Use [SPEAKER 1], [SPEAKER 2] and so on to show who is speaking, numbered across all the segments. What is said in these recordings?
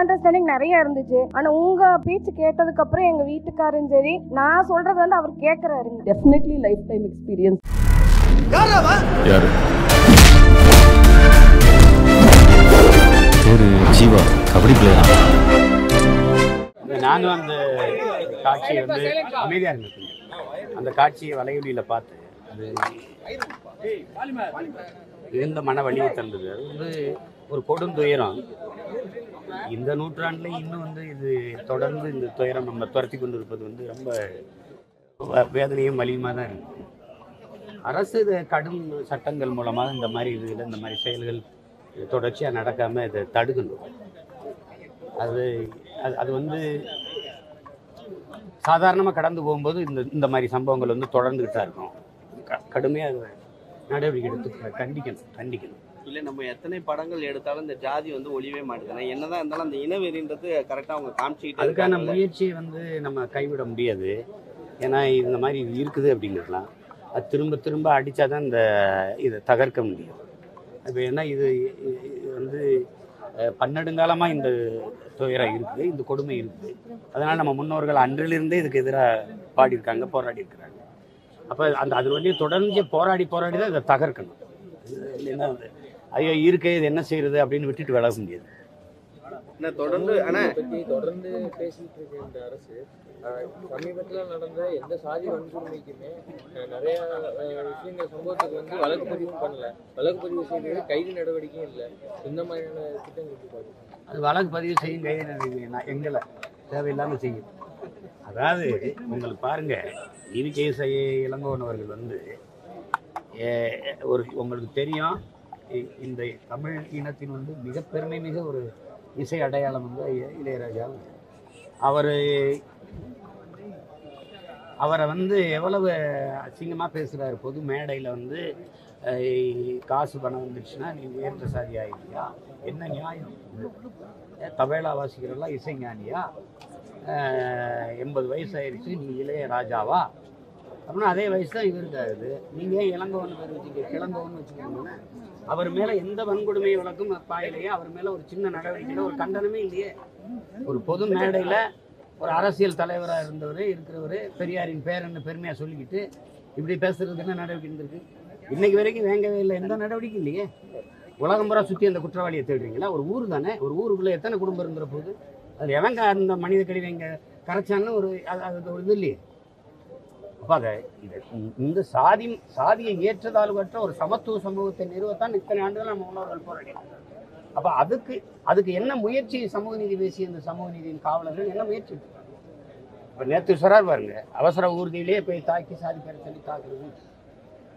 [SPEAKER 1] Understanding நிறைய இருந்துச்சு. ஆனா உங்க பேச்சு கேட்டதுக்கு அப்புறம் எங்க வீட்டுக்காரும் சரி நான் சொல்றது வந்து அவர் கேக்குறாருங்க.
[SPEAKER 2] டெஃபினெட்லி லைஃப் டைம் எக்ஸ்பீரியன்ஸ்
[SPEAKER 3] யாரு? பேரு ஜீவா கபடி பிளேயரா
[SPEAKER 4] நானும் அந்த காட்சியை வந்து அமைதியாக இருந்தேன் அந்த காட்சியை வலையொலியில் பார்த்து அது இருந்த மன வலியை தந்தது. அது வந்து ஒரு கொடும் துயரம். இந்த நூற்றாண்டில் இன்னும் வந்து இது தொடர்ந்து இந்த துயரம் நம்ம துரத்தி கொண்டு இருப்பது வந்து ரொம்ப வேதனையும் வலியுமாக தான் இருக்கு. அரசு இது கடும் சட்டங்கள் மூலமாக இந்த மாதிரி இதில் இந்த மாதிரி செயல்கள் தொடர்ச்சியாக நடக்காமல் இதை தடுக்கணும். அது அது அது வந்து சாதாரணமாக கடந்து போகும்போது இந்த இந்த மாதிரி சம்பவங்கள் வந்து தொடர்ந்துகிட்டு தான் இருக்கும். க கடுமையாக நடவடிக்கை எடுத்து கண்டிக்கணும் கண்டிக்கணும்.
[SPEAKER 5] இல்லை நம்ம எத்தனை படங்கள் எடுத்தாலும் இந்த ஜாதி வந்து ஒழியவே மாட்டேங்குது. என்னதான் இருந்தாலும் அந்த இனவெறின்றது கரெக்டாக அவங்க காமிச்சிக்கிட்டு
[SPEAKER 4] அதுக்கான. முயற்சியை வந்து நம்ம கைவிட முடியாது. ஏன்னா இந்த மாதிரி இது இருக்குது அப்படிங்கிறதுலாம். அது திரும்ப திரும்ப அடித்தா தான் இந்த இதை தகர்க்க முடியும். இப்போ ஏன்னா இது வந்து பன்னெடுங்காலமாக இந்த துயரம் இருக்குது இந்த கொடுமை இருக்குது. அதனால் நம்ம முன்னோர்கள் அன்றிலிருந்தே இதுக்கு எதிராக பாடியிருக்காங்க போராடி இருக்கிறாங்க அப்போ அந்த அது வந்து தொடர்ந்து போராடி போராடி தான் இதை தகர்க்கணும். இல்லைன்னா ஐயோ இருக்கே இது என்ன செய்யறது அப்படின்னு விட்டுட்டு விலக முடியாது.
[SPEAKER 5] என்ன தொடர்ந்து
[SPEAKER 6] தொடர்ந்து பேசிட்டு இருக்க இந்த அரசு. சமீபத்துல நடந்த எந்த சாதி வன்கொடுமைக்குமே நிறைய விஷயங்கள் சம்பவத்துக்கு வந்து வழக்கு பதிவும் பண்ணல. வழக்கு பதிவு செய்தது கைது நடவடிக்கையும் இல்லை. இந்த மாதிரியான திட்டங்கள்?
[SPEAKER 4] அது வழக்கு பதிவு செய்யும் கைது நடவடிக்கை நான் எங்களை தேவையில்லாமல் செய்யும். அதாவது உங்களுக்கு பாருங்க நீதிக்கேசை இளங்கோவன் அவர்கள் வந்து ஏ- ஒரு உங்களுக்கு தெரியும் இந்த தமிழ் இனத்தின் வந்து மிக பெருமை மிக ஒரு இசை அடையாளம் வந்து இளையராஜா. அவர் அவரை வந்து எவ்வளவு அசிங்கமாக பேசுகிறாரு பொது மேடையில் வந்து காசு பணம் வந்துடுச்சுன்னா நீ உயர்ந்த சாதி ஆகிட்டியா என்ன நியாயம்? தபேலா வாசிக்கிறெல்லாம் இசைஞானியா? எண்பது வயசு ஆயிடுச்சு நீ இளைய ராஜாவா அப்படின்னா அதே வயசு தான் இவருக்கு ஆகுது. நீங்கள் ஏன் இளங்கவன் பேர் வச்சுக்க கிளங்கவன் வச்சுக்கோங்கன்னா அவர் மேலே எந்த வன்கொடுமை வழக்கும் பாயிலையே அவர் மேலே ஒரு சின்ன நடவடிக்கையில் ஒரு கண்டனமே இல்லையே. ஒரு பொது மேடையில் ஒரு அரசியல் தலைவராக இருந்தவர் இருக்கிறவர் பெரியாரின் பேரன்னு பெருமையாக சொல்லிக்கிட்டு இப்படி பேசுறதுக்கு என்ன நடவடிக்கை இருந்திருக்கு இன்னைக்கு வரைக்கும் வேங்கவே இல்லை. எந்த நடவடிக்கை இல்லையே. உலகம் பூரா சுற்றி அந்த குற்றவாளியை தேடுறீங்களா? ஒரு ஊர் தானே. ஒரு ஊருக்குள்ளே எத்தனை குடும்பம் இருந்த போது அது எவங்க அந்த மனித கழிவு எங்கே கரைச்சான்னு ஒரு அது அது ஒரு இது இல்லையே. அப்போ அதை இந்த- சாதி சாதியை ஏற்றதாழ்வற்ற ஒரு சமத்துவ சமூகத்தை நிறுவத்தான் இத்தனை ஆண்டுகள் நம்ம முன்னோர்கள் போராடினாங்க அப்போ அதுக்கு அதுக்கு என்ன முயற்சி சமூக நீதி பேசிய இந்த சமூக நீதியின் காவலர்கள் என்ன முயற்சி இப்போ நேற்று சொல்கிறார் பாருங்க அவசர ஊர்தியிலே போய் தாக்கி சாதி பேரை சொல்லி தாக்குறது.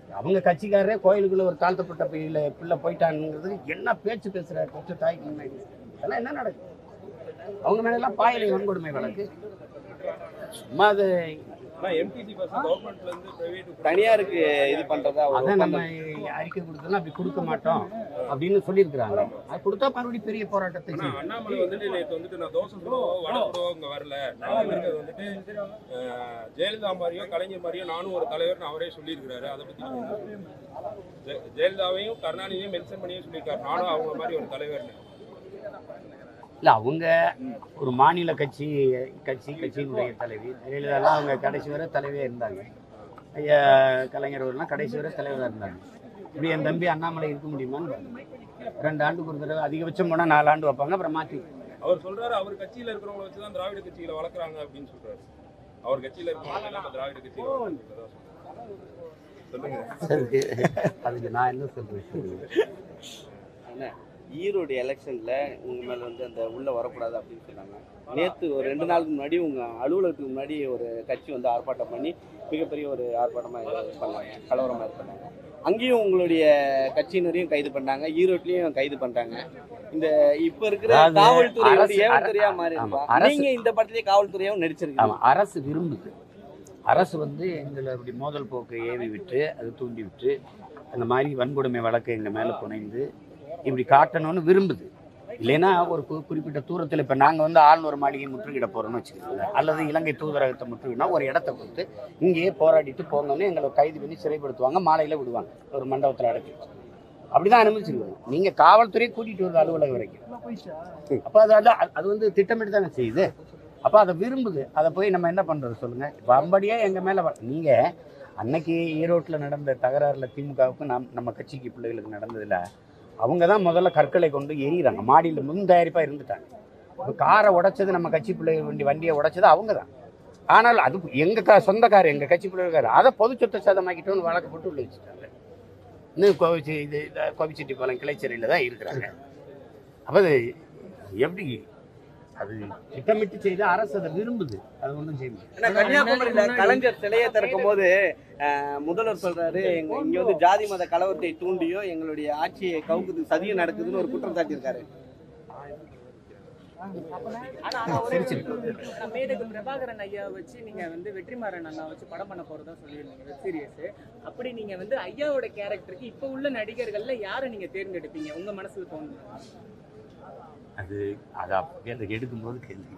[SPEAKER 4] அவங்க கட்சிக்காரரே கோயிலுக்குள்ள ஒரு தாழ்த்தப்பட்ட பிள்ளை பிள்ளை போயிட்டாங்கிறது என்ன பேச்சு பேசுகிறார் பெற்ற தாய்க்கு முன்னாடி அதெல்லாம் என்ன நடக்குது? அவங்க மேலெல்லாம் பாயலை வன்கொடுமை வழக்கு. சும்மா அது
[SPEAKER 5] தனியாருக்கு இது பண்றதா
[SPEAKER 4] அதான் நம்ம. அறிக்கை கொடுத்தோம்னா அப்படி கொடுக்க மாட்டோம் அப்படின்னு சொல்லியிருக்கிறாங்க. அது கொடுத்தா மறுபடியும் பெரிய போராட்டத்தை.
[SPEAKER 7] அண்ணாமலை வந்துட்டு நேத்து வந்துட்டு நான் தோசை சுடுவோம் வடை சுடுவோம் இங்க வரல. நான் இருக்கிறது வந்துட்டு ஜெயலலிதா மாதிரியோ கலைஞர் மாதிரியோ நானும் ஒரு தலைவர்னு அவரே சொல்லியிருக்கிறாரு. அதை? ஜெ- ஜெயலலிதாவையும் கருணாநிதியும் மென்ஷன் பண்ணியே சொல்லியிருக்காரு. நானும் அவங்க மாதிரி ஒரு தலைவர்னு.
[SPEAKER 4] இல்ல அவங்க ஒரு மாநில கட்சி கட்சி கட்சியினுடைய தலைவி. ஜெயலலிதாலாம் அவங்க கடைசி வரை தலைவியாக இருந்தாங்க. ஐயா கலைஞர் அவர்லாம் கடைசி வரை தலைவராக இருந்தாங்க. இப்படி என் தம்பி அண்ணாமலை இருக்க முடியுமான்னு. ரெண்டு ஆண்டுக்கு ஒரு தடவை அதிகபட்சம் போனால் நாலு ஆண்டு வைப்பாங்க அப்புறம் மாற்றி
[SPEAKER 7] அவர் சொல்றாரு அவர் கட்சியில இருக்கிறவங்கள வச்சு தான் திராவிட கட்சிகளை வளர்க்குறாங்க அப்படின்னு சொல்றாரு. அவர் கட்சியில இருக்கிறவங்க திராவிட கட்சியில வளர்க்கறதா சொல்றாரு. சொல்லுங்க.
[SPEAKER 4] அதுக்கு நான் என்ன சொல்றேன்
[SPEAKER 5] என்ன? ஈரோடு எலெக்ஷன்ல உங்க மேல வந்து அந்த உள்ள வரக்கூடாது அப்படின்னு சொன்னாங்க. நேத்து ஒரு ரெண்டு நாளுக்கு முன்னாடி உங்க அலுவலகத்துக்கு முன்னாடி ஒரு கட்சி வந்து ஆர்ப்பாட்டம் பண்ணி மிகப்பெரிய ஒரு ஆர்ப்பாட்டமா இது பண்ணாங்க. கலவரமா இது பண்ணாங்க. அங்கேயும் உங்களுடைய கட்சியினரையும் கைது பண்ணாங்க ஈரோட்லயும் கைது பண்றாங்க. இந்த இப்ப இருக்கிற காவல்துறை வந்து
[SPEAKER 4] அரசு-
[SPEAKER 5] ஏவல்துறையா மாறி
[SPEAKER 4] ஆமா,
[SPEAKER 5] இருக்கா.
[SPEAKER 4] அரசு-
[SPEAKER 5] நீங்க இந்த படத்திலேயே காவல்துறையாவும் நடிச்சிருக்கீங்க.
[SPEAKER 4] அரசு விரும்புது. அரசு வந்து எங்களை அப்படி மோதல் போக்கை ஏவி விட்டு அது தூண்டி விட்டு அந்த மாதிரி வன்கொடுமை வழக்கை எங்கள் மேலே புனைந்து இப்படி காட்டணும்னு விரும்புது. இல்லைன்னா ஒரு குறிப்பிட்ட தூரத்தில் இப்போ நாங்கள் வந்து ஆளுநர் மாளிகை முற்றுகிட போகிறோம்னு வச்சுக்கோங்க அல்லது இலங்கை தூதரகத்தை முற்றுகினா ஒரு இடத்த கொடுத்து இங்கேயே போராடிட்டு போங்கன்னு எங்களை கைது பண்ணி சிறைப்படுத்துவாங்க மாலையில் விடுவாங்க. ஒரு மண்டபத்தில் அடக்கி அப்படிதான் அனுமதிச்சிருக்கணும் நீங்கள் காவல்துறையை கூட்டிகிட்டு வருது அலுவலகம் வரைக்கும். அப்போ அது அது அது வந்து திட்டமிட்டு தானே செய்யுது. அப்போ அதை விரும்புது. அதை போய் நம்ம என்ன பண்ணுறது சொல்லுங்கள் வம்படியே எங்கள் மேலே நீங்கள் நீங்க அன்னைக்கு ஈரோட்டில் நடந்த தகராறில் திமுகவுக்கு நம் நம்ம கட்சிக்கு பிள்ளைகளுக்கு நடந்ததில்லை அவங்க தான் முதல்ல கற்களை கொண்டு எரியிறாங்க மாடியில் முன் தயாரிப்பா இருந்துட்டாங்க. இப்போ காரை உடைச்சது நம்ம கட்சி பிள்ளைகள் வண்டி வண்டியை உடைச்சது அவங்க தான் ஆனால் அது எங்கள் கா சொந்த கார் எங்கள் கட்சி பிள்ளைகள் அதை பொது சொத்து சேதமாக்கிட்டோன்னு வழக்கு போட்டு உள்ள வச்சுட்டாங்க. இன்னும் கோவிச்சி இது கோவிச்செட்டிப்பாளையம் கிளைச்சேரியில் தான் இருக்கிறாங்க. அப்போ எப்படி அது திட்டமிட்டு செய்து அரசு அதை விரும்புது. அது ஒன்றும் செய்ய முடியாது
[SPEAKER 5] கன்னியாகுமரியில கலைஞர் சிலையை திறக்கும் போது முதல்வர் சொல்றாரு எங்க இங்க வந்து ஜாதி மத கலவரத்தை தூண்டியோ எங்களுடைய ஆட்சியை கவுக்குது சதியும் நடக்குதுன்னு ஒரு குற்றம் சாட்டியிருக்காரு.
[SPEAKER 8] ஆனா ஆனா ஒரே ஆனா மேதகு பிரபாகரன் ஐயா வச்சு நீங்க வந்து வெற்றிமாறன் அண்ணா வச்சு படம் பண்ண போறதா சொல்லியிருந்தீங்க வெப் சீரிஸ் அப்படி நீங்க வந்து ஐயாவோட கேரக்டருக்கு இப்ப உள்ள நடிகர்கள்ல யாரை நீங்க தேர்ந்தெடுப்பீங்க? உங்க மனசுல தோணுது?
[SPEAKER 4] அது அதை அப்போ கேள்வி எடுக்கும்போது கேள்வி.